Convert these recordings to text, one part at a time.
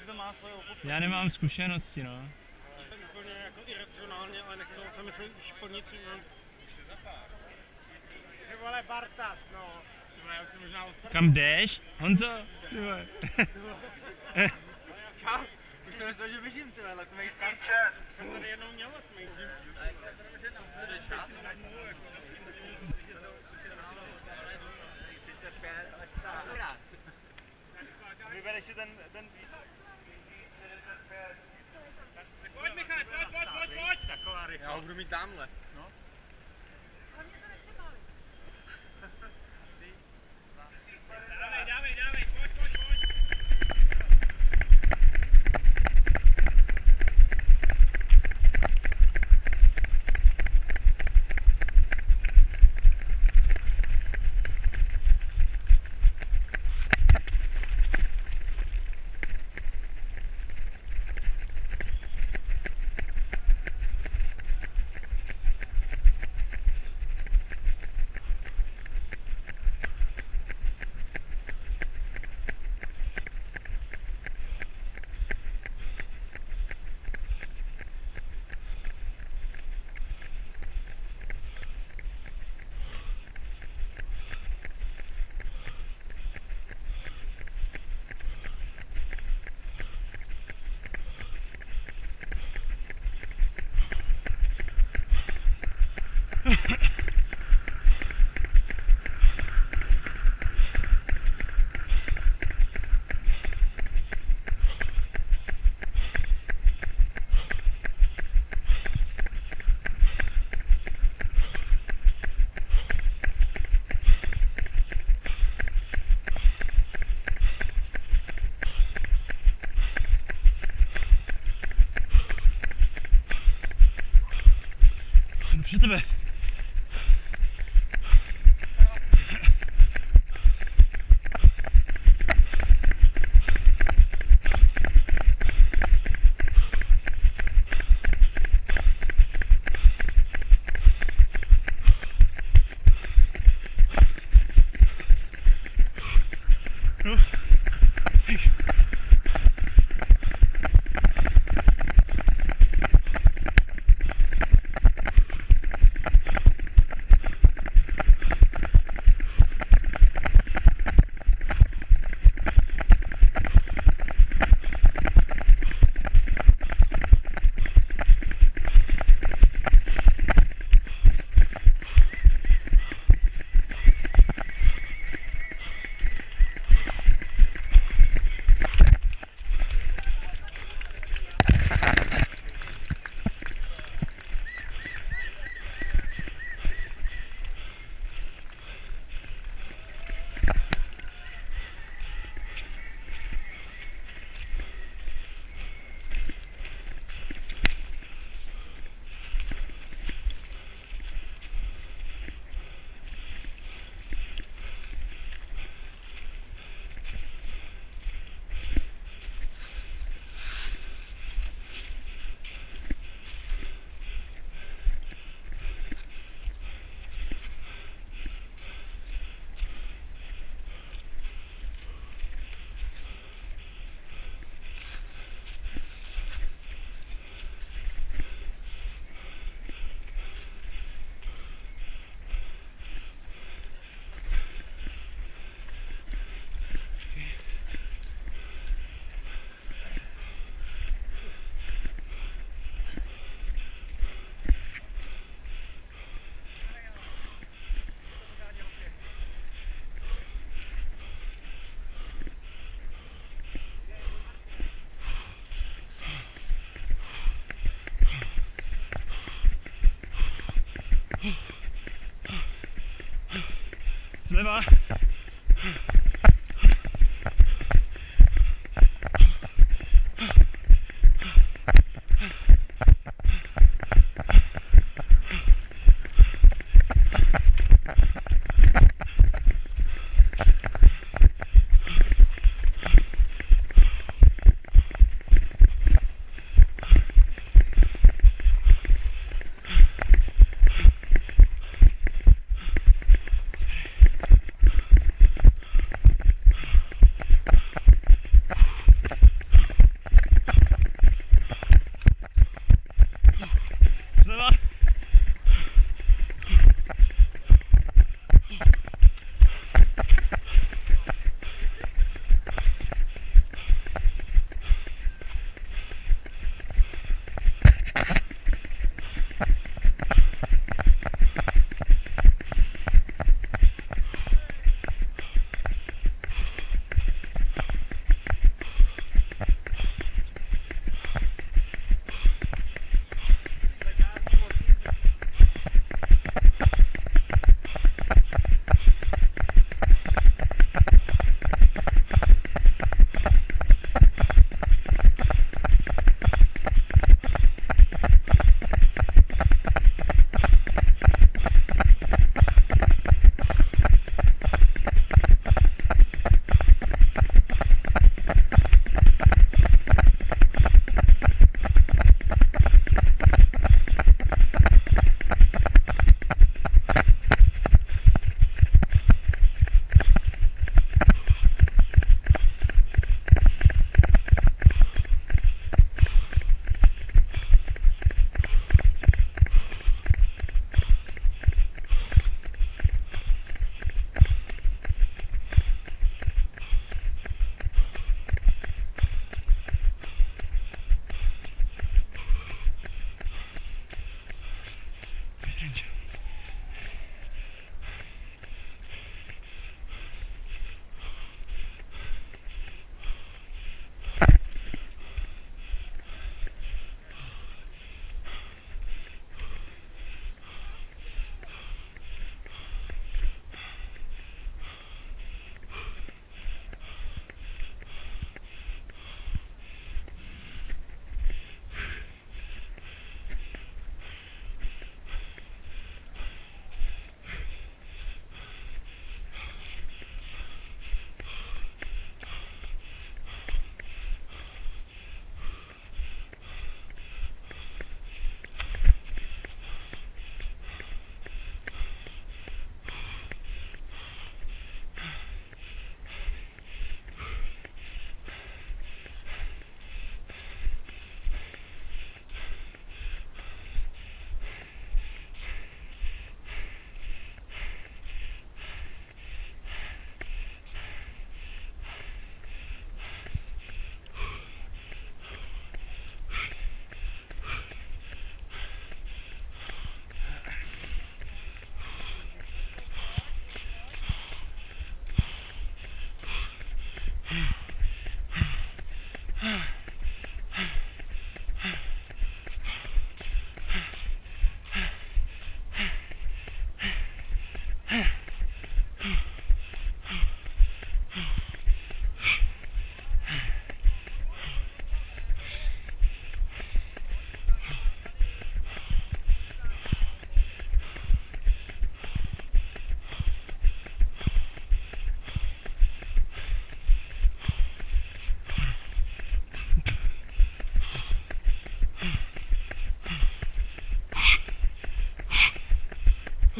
že to má svoje opodstatnění. Já nemám zkušenosti, no. Úplně jako iracionálně, ale nechtěl jsem mi se už plnit. No. Ty vole, Bartas, no. Ty vole, já už jsem možná odstrčil. Kam jdeš? Honzo? Ty vole. Čau. Už jsem myslel, že běžím, ty vole, letový start. Jsem tady jednou měl letový. Vybereš si ten, ten Harry. Ja, over mijn. Zimmer.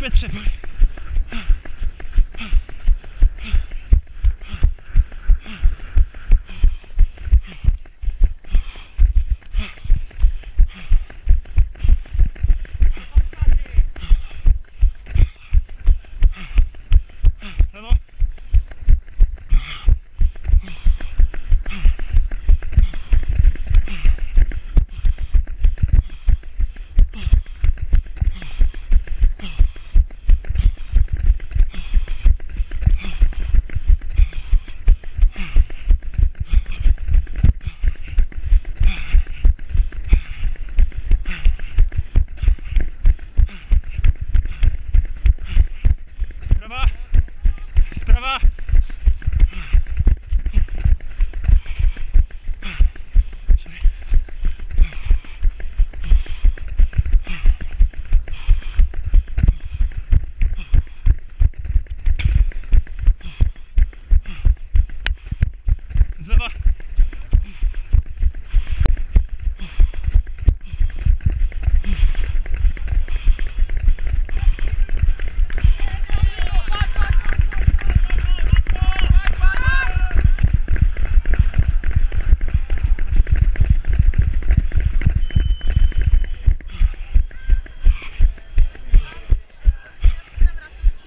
Piotrze. Ça va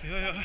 Yeah, yeah.